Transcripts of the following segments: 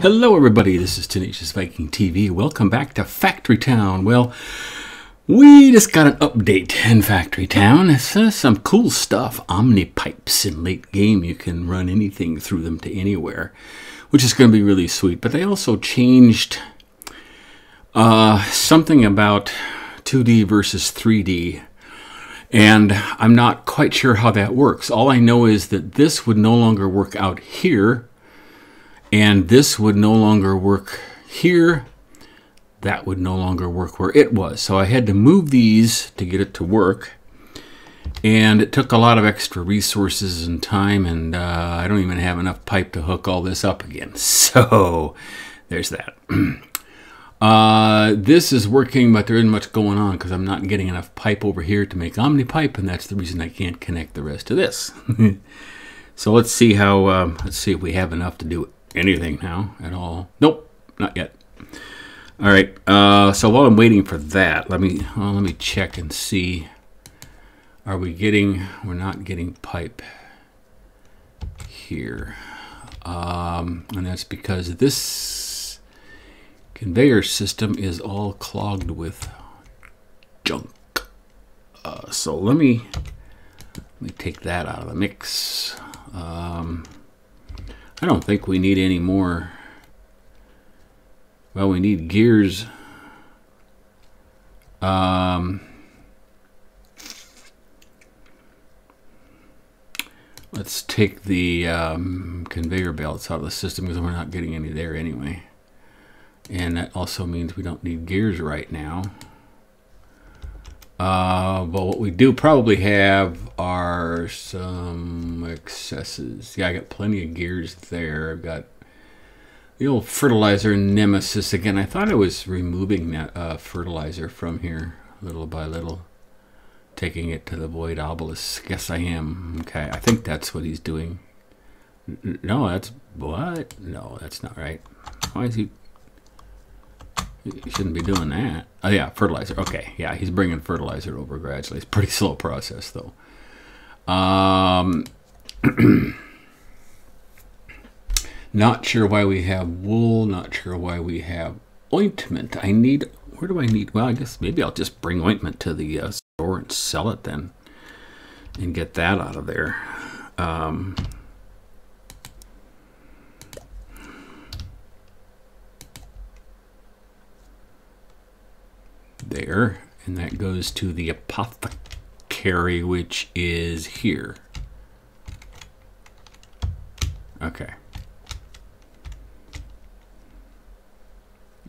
Hello, everybody. This is Tenacious Viking TV. Welcome back to Factory Town. Well, we just got an update in Factory Town. Some cool stuff. Omni pipes in late game. You can run anything through them to anywhere, which is going to be really sweet. But they also changed uh, something about 2D versus 3D. And I'm not quite sure how that works. All I know is that this would no longer work out here and this would no longer work here. That would no longer work where it was. So I had to move these to get it to work. And it took a lot of extra resources and time, and uh, I don't even have enough pipe to hook all this up again. So there's that. uh, this is working, but there isn't much going on because I'm not getting enough pipe over here to make Omni pipe, and that's the reason I can't connect the rest of this. so let's see how, um, let's see if we have enough to do it anything now at all. Nope, not yet. All right. Uh, so while I'm waiting for that, let me well, let me check and see. Are we getting? We're not getting pipe here, um, and that's because this conveyor system is all clogged with junk. Uh, so let me let me take that out of the mix. Um, I don't think we need any more. Well, we need gears. Um, let's take the um, conveyor belts out of the system because we're not getting any there anyway. And that also means we don't need gears right now. Uh, but what we do probably have are some excesses. Yeah, I got plenty of gears there. I've got the old fertilizer nemesis again. I thought I was removing that uh, fertilizer from here little by little, taking it to the void obelisk. Guess I am. Okay, I think that's what he's doing. No, that's what? No, that's not right. Why is he you shouldn't be doing that. Oh, yeah, fertilizer. Okay, yeah, he's bringing fertilizer over gradually. It's a pretty slow process, though. Um, not sure why we have wool. Not sure why we have ointment. I need, where do I need? Well, I guess maybe I'll just bring ointment to the uh, store and sell it then and get that out of there. Um, there, and that goes to the apothecary, which is here. Okay.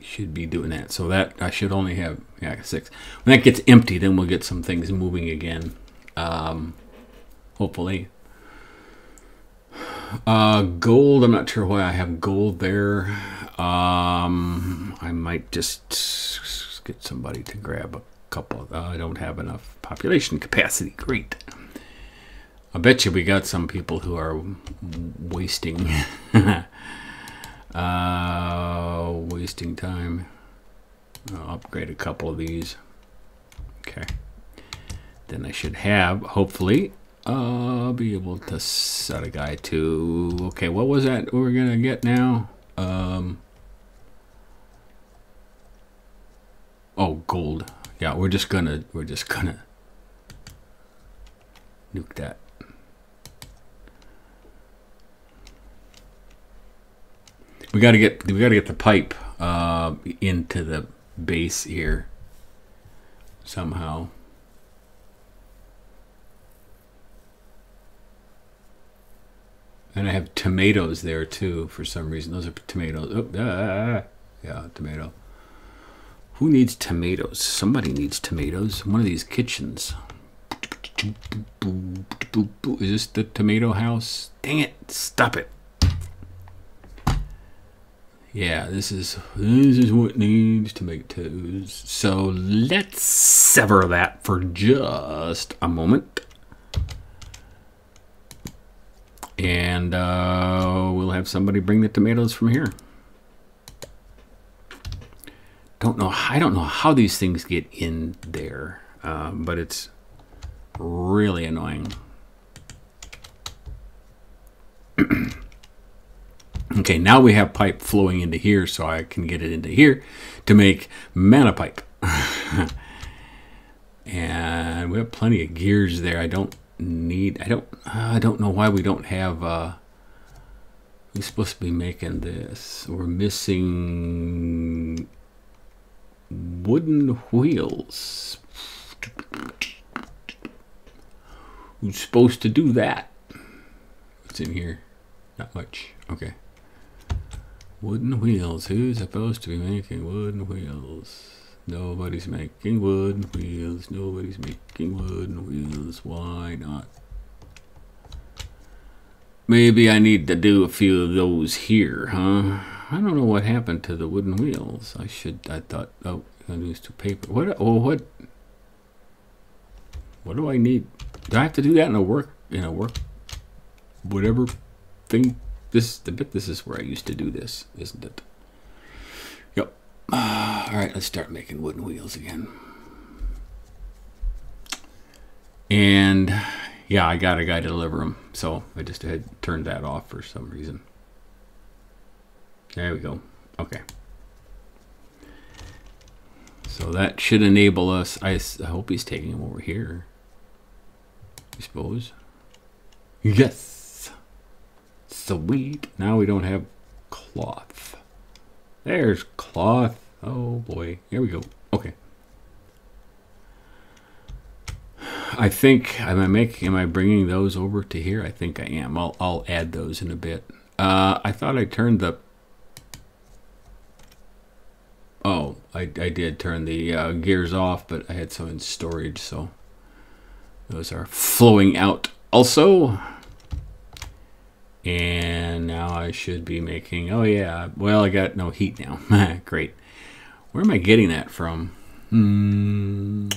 Should be doing that. So that I should only have yeah six. When that gets empty, then we'll get some things moving again. Um, hopefully. Uh, gold. I'm not sure why I have gold there. Um, I might just get somebody to grab a couple. Uh, I don't have enough population capacity. Great. I bet you we got some people who are wasting uh, wasting time. I'll upgrade a couple of these. Okay. Then I should have, hopefully, uh, be able to set a guy to, okay, what was that we're going to get now? Um, Oh, gold. Yeah, we're just gonna we're just gonna nuke that. We gotta get we gotta get the pipe uh, into the base here somehow. And I have tomatoes there too for some reason. Those are tomatoes. Oh, ah, yeah, tomato. Who needs tomatoes? Somebody needs tomatoes. One of these kitchens. Is this the tomato house? Dang it. Stop it. Yeah, this is this is what needs tomatoes. So let's sever that for just a moment. And uh, we'll have somebody bring the tomatoes from here don't know. I don't know how these things get in there, um, but it's really annoying. okay, now we have pipe flowing into here, so I can get it into here to make mana pipe. and we have plenty of gears there. I don't need. I don't. I don't know why we don't have. Uh, we're supposed to be making this. We're missing wooden wheels. Who's supposed to do that? What's in here? Not much. Okay. Wooden wheels. Who's supposed to be making wooden wheels? Nobody's making wooden wheels. Nobody's making wooden wheels. Why not? Maybe I need to do a few of those here, huh? I don't know what happened to the wooden wheels. I should. I thought. Oh, I used to paper. What? Oh, what? What do I need? Do I have to do that in a work? In a work? Whatever thing. This. I bet this is where I used to do this, isn't it? Yep. Uh, all right. Let's start making wooden wheels again. And yeah, I got a guy to deliver them. So I just had turned that off for some reason. There we go. Okay. So that should enable us. I, I hope he's taking them over here. I suppose. Yes. Sweet. Now we don't have cloth. There's cloth. Oh boy. Here we go. Okay. I think am I making am I bringing those over to here? I think I am. I'll I'll add those in a bit. Uh, I thought I turned the. Oh, I I did turn the uh, gears off, but I had some in storage, so those are flowing out also. And now I should be making. Oh yeah. Well, I got no heat now. Great. Where am I getting that from? Hmm.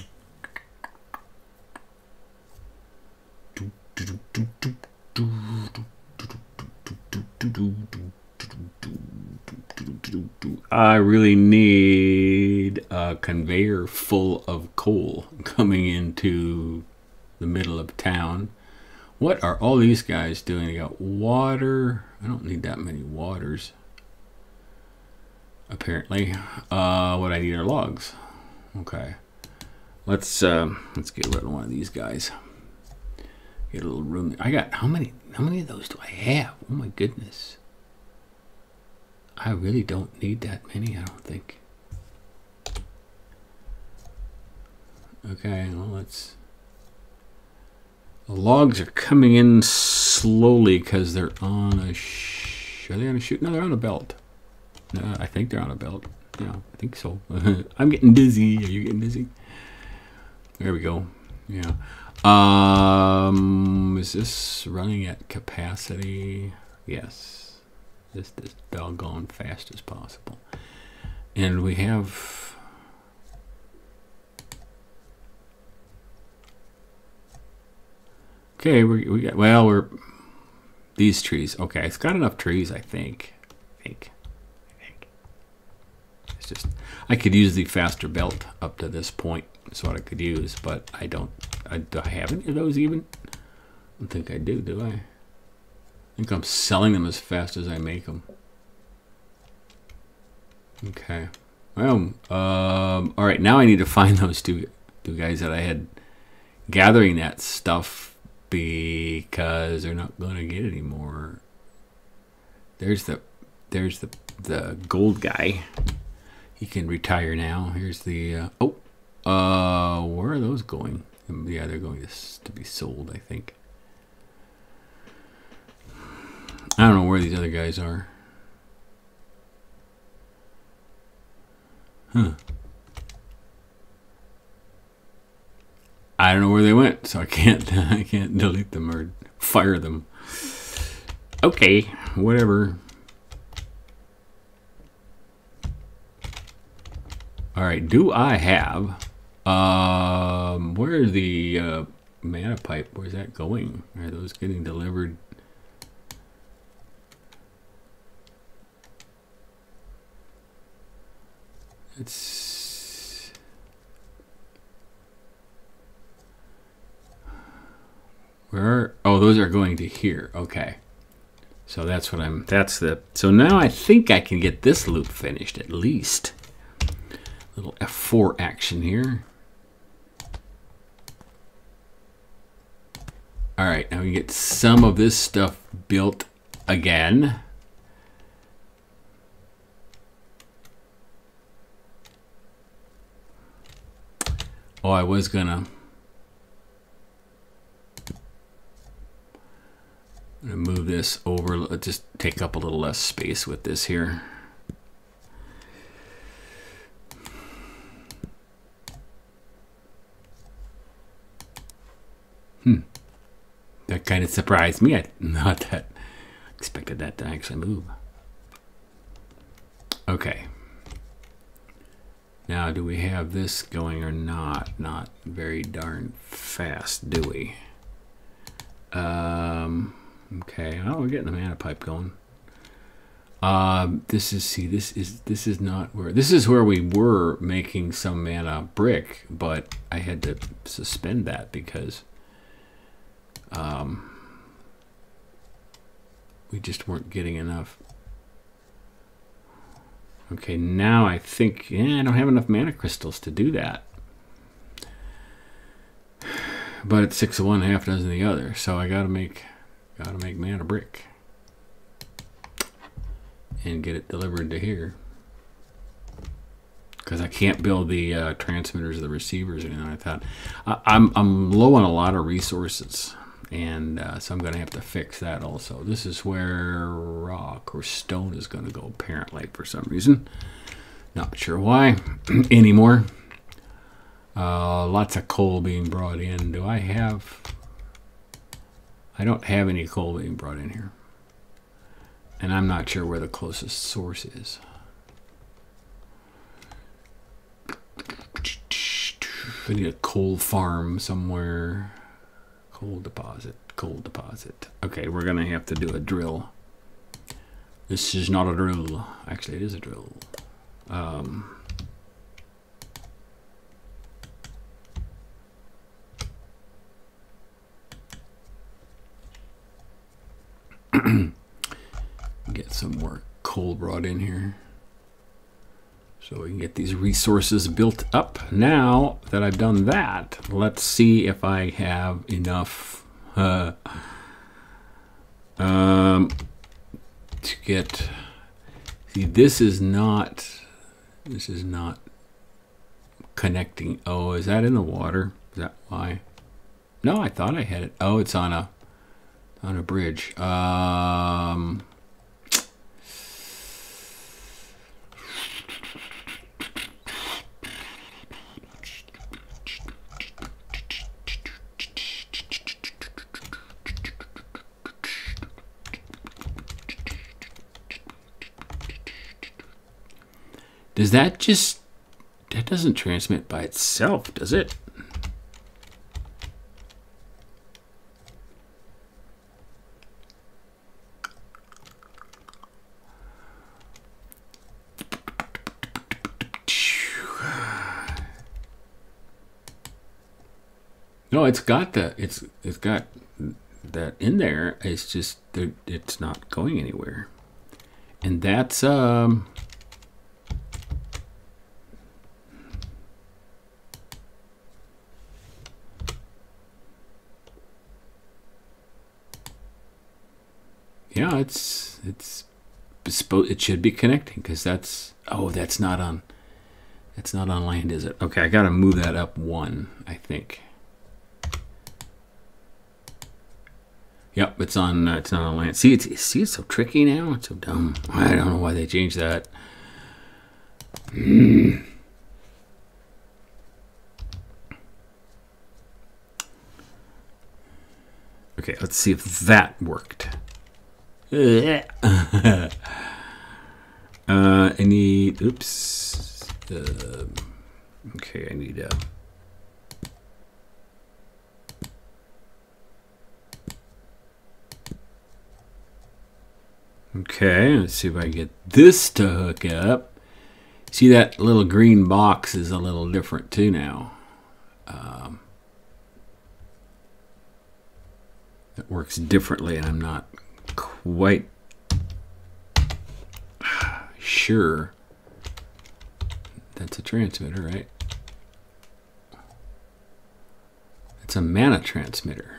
I really need a conveyor full of coal coming into the middle of town. What are all these guys doing? They got water. I don't need that many waters. Apparently. Uh, what I need are logs. Okay. Let's uh, let's get rid of one of these guys. Get a little room. I got how many? How many of those do I have? Oh my goodness. I really don't need that many. I don't think. Okay, well let's. The logs are coming in slowly because they're on a. Sh are they on a chute? No, they're on a belt. No, I think they're on a belt. Yeah, I think so. I'm getting dizzy. Are you getting dizzy? There we go. Yeah. Um, is this running at capacity? Yes. Just as doggone fast as possible. And we have... Okay, we, we got, well, we're, these trees. Okay, it's got enough trees, I think. I think. I think. It's just, I could use the faster belt up to this point. That's what I could use, but I don't I, I have any of those even? I don't think I do, do I? Think I'm selling them as fast as I make them. Okay. Well, um, all right. Now I need to find those two, two guys that I had gathering that stuff because they're not going to get any more. There's the, there's the, the gold guy. He can retire now. Here's the, uh, oh, uh, where are those going? Yeah, they're going to, to be sold, I think. I don't know where these other guys are. Huh. I don't know where they went, so I can't I can't delete them or fire them. Okay, whatever. All right, do I have um, where the uh, mana pipe? Where's that going? Are those getting delivered? It's where? oh, those are going to here. Okay, So that's what I'm, that's the, so now I think I can get this loop finished at least. Little F4 action here. All right, now we get some of this stuff built again. Oh, I was gonna I'm gonna move this over, Let's just take up a little less space with this here. Hmm. That kind of surprised me. I not that expected that to actually move. Okay. Now, do we have this going or not? Not very darn fast, do we? Um, Okay, oh, we're getting the mana pipe going. Um, this is see, this is this is not where this is where we were making some mana brick, but I had to suspend that because um, we just weren't getting enough. Okay, now I think yeah, I don't have enough mana crystals to do that. But it's six of one, half dozen the other, so I got to make Gotta make mana brick. And get it delivered to here. Because I can't build the uh, transmitters or the receivers. And I thought, I, I'm, I'm low on a lot of resources. And uh, so I'm going to have to fix that also. This is where rock or stone is going to go, apparently, for some reason. Not sure why anymore. Uh, lots of coal being brought in. Do I have I don't have any coal being brought in here. And I'm not sure where the closest source is. I need a coal farm somewhere. Coal deposit, coal deposit. Okay, we're gonna have to do a drill. This is not a drill. Actually, it is a drill. Um, get some more coal brought in here. So we can get these resources built up. Now that I've done that, let's see if I have enough uh, um, to get. See, this is not. This is not connecting. Oh, is that in the water? Is that why? No, I thought I had it. Oh, it's on a on a bridge. Um, Does that just that doesn't transmit by itself, does it? No, it's got that. It's it's got that in there. It's just it's not going anywhere, and that's um. Yeah, it's it's it should be connecting because that's oh that's not on that's not on land is it okay I gotta move that up one I think Yep, it's on. Uh, it's not on land. See, it's see, it's so tricky now. It's so dumb. I don't know why they changed that. Mm. Okay, let's see if that worked. uh, I need. Oops. Uh, okay, I need. Uh, Okay, let's see if I can get this to hook up. See that little green box is a little different too now. Um, it works differently and I'm not quite sure that's a transmitter, right? It's a mana transmitter.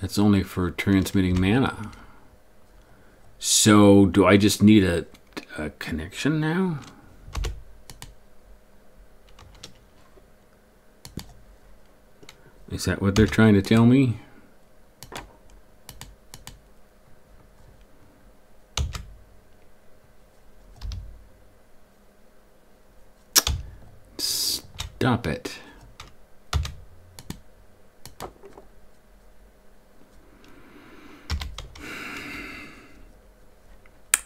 That's only for transmitting mana. So do I just need a, a connection now? Is that what they're trying to tell me? Stop it.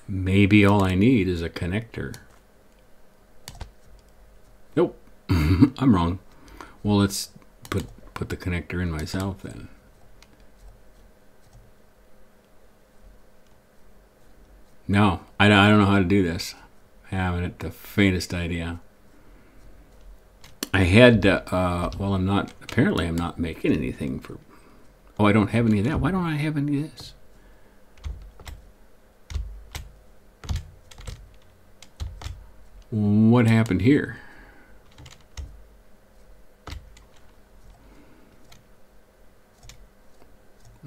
Maybe all I need is a connector. Nope, I'm wrong. Well, let's put the connector in myself then. No, I, I don't know how to do this. I haven't the faintest idea. I had, uh, well, I'm not, apparently I'm not making anything for, oh, I don't have any of that. Why don't I have any of this? What happened here?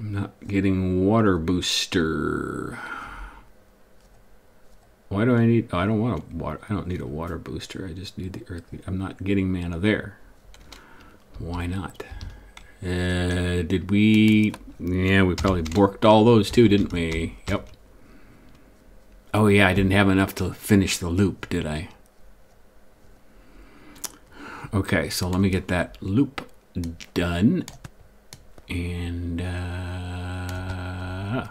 I'm not getting water booster. Why do I need, oh, I don't want a water, I don't need a water booster. I just need the earth. I'm not getting mana there. Why not? Uh, did we, yeah, we probably borked all those too, didn't we? Yep. Oh yeah, I didn't have enough to finish the loop, did I? Okay, so let me get that loop done. And uh,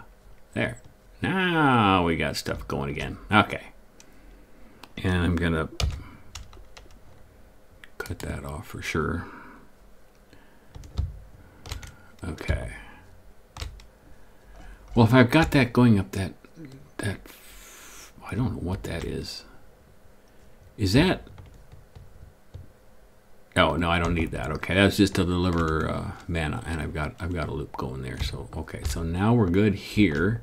there. Now we got stuff going again. Okay. And I'm going to cut that off for sure. Okay. Well, if I've got that going up that, that, I don't know what that is. Is that, oh, no, I don't need that. Okay, that's just to deliver uh, mana, and I've got, I've got a loop going there. So, okay, so now we're good here.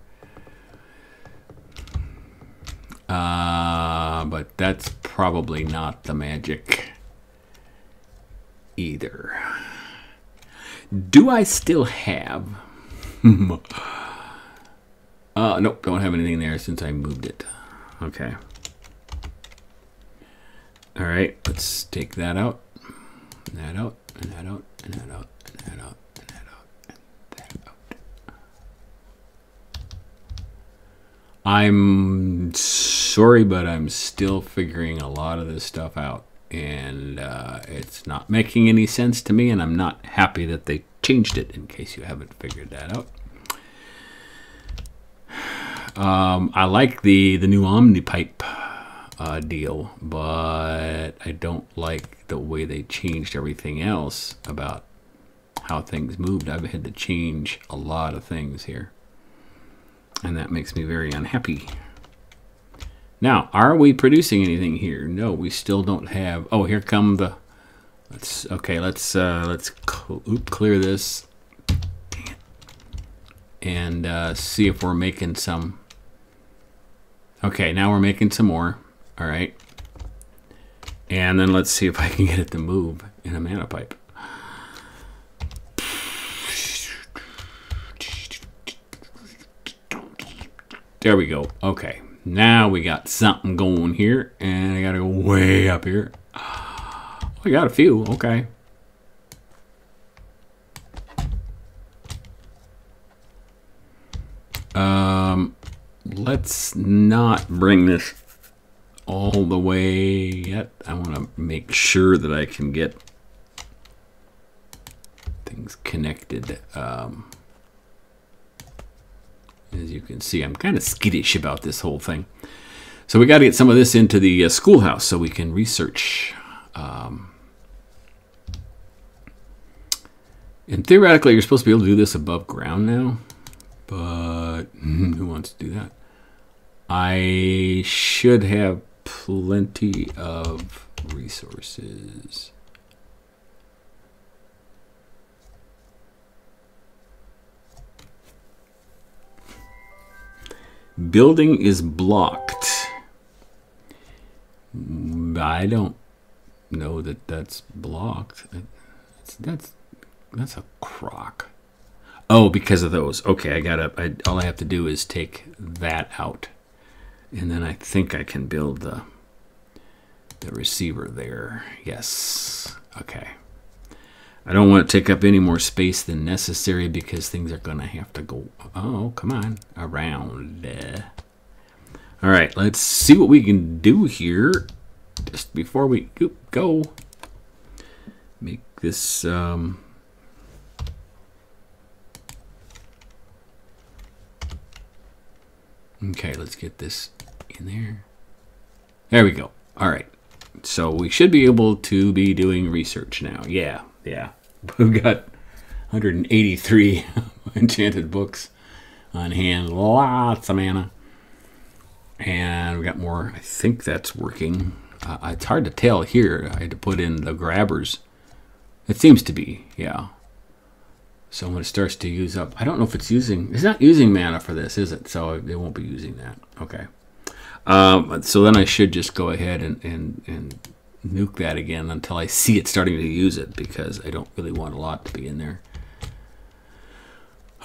Uh, but that's probably not the magic either. Do I still have... uh, nope, don't have anything there since I moved it. Okay. All right, let's take that out, that out, and that out, and that out, and that out, and that out, and that out. I'm sorry, but I'm still figuring a lot of this stuff out. And uh, it's not making any sense to me, and I'm not happy that they changed it, in case you haven't figured that out. Um, I like the, the new OmniPipe uh, deal, but I don't like the way they changed everything else about how things moved. I've had to change a lot of things here, and that makes me very unhappy. Now, are we producing anything here? No, we still don't have. Oh, here come the. Let's okay. Let's uh, let's cl oop, clear this and uh, see if we're making some. Okay, now we're making some more. All right, and then let's see if I can get it to move in a mana pipe. There we go. Okay. Now we got something going here, and I gotta go way up here. We got a few, okay. Um, let's not bring this all the way yet. I want to make sure that I can get things connected. Um, as you can see, I'm kind of skittish about this whole thing. So we got to get some of this into the uh, schoolhouse so we can research. Um, and theoretically, you're supposed to be able to do this above ground now, but who wants to do that? I should have plenty of resources. Building is blocked. I don't know that that's blocked. That's that's, that's a crock. Oh, because of those. Okay, I gotta. I, all I have to do is take that out, and then I think I can build the the receiver there. Yes. Okay. I don't want to take up any more space than necessary because things are going to have to go, oh, come on, around. All right, let's see what we can do here just before we go. Make this, um, okay, let's get this in there. There we go. All right. So we should be able to be doing research now. Yeah, yeah. We've got 183 enchanted books on hand. Lots of mana. And we got more. I think that's working. Uh, it's hard to tell here. I had to put in the grabbers. It seems to be, yeah. So when it starts to use up, I don't know if it's using, it's not using mana for this, is it? So it won't be using that. Okay. Um, so then I should just go ahead and, and, and nuke that again until I see it starting to use it because I don't really want a lot to be in there.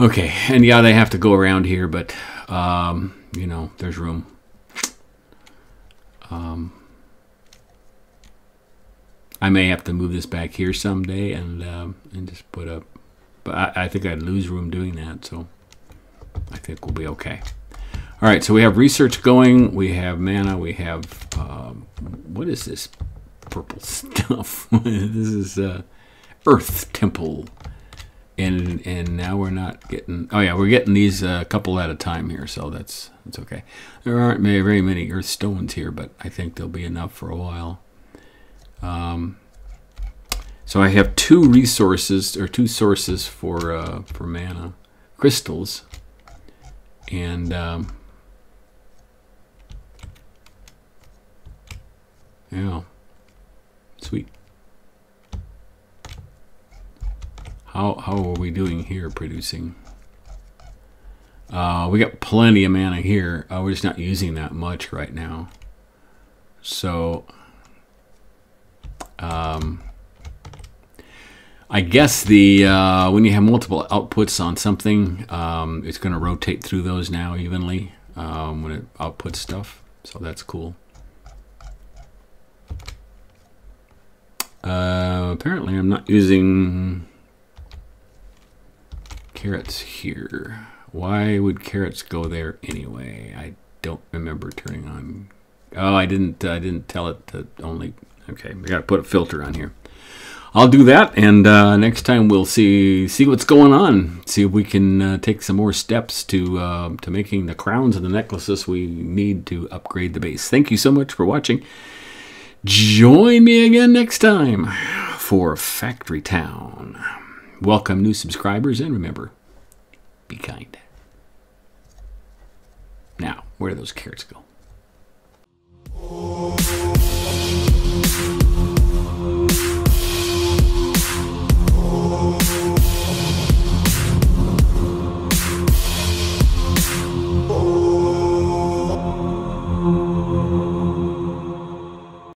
Okay, and yeah, they have to go around here, but, um, you know, there's room. Um, I may have to move this back here someday and um, and just put up, but I, I think I'd lose room doing that, so I think we'll be okay. All right, so we have research going. We have mana. We have um, what is this purple stuff? this is uh, Earth Temple, and and now we're not getting. Oh yeah, we're getting these a uh, couple at a time here, so that's that's okay. There aren't very, very many Earth stones here, but I think there'll be enough for a while. Um, so I have two resources or two sources for uh, for mana crystals, and um, Yeah. Sweet. How, how are we doing here producing? Uh, we got plenty of mana here. Uh, we're just not using that much right now. So, um, I guess the uh, when you have multiple outputs on something, um, it's going to rotate through those now evenly um, when it outputs stuff. So that's cool. Uh, apparently I'm not using carrots here. Why would carrots go there anyway? I don't remember turning on. Oh, I didn't. I didn't tell it to only. Okay, we got to put a filter on here. I'll do that, and uh, next time we'll see see what's going on. See if we can uh, take some more steps to uh, to making the crowns and the necklaces we need to upgrade the base. Thank you so much for watching. Join me again next time for Factory Town. Welcome new subscribers, and remember, be kind. Now, where do those carrots go?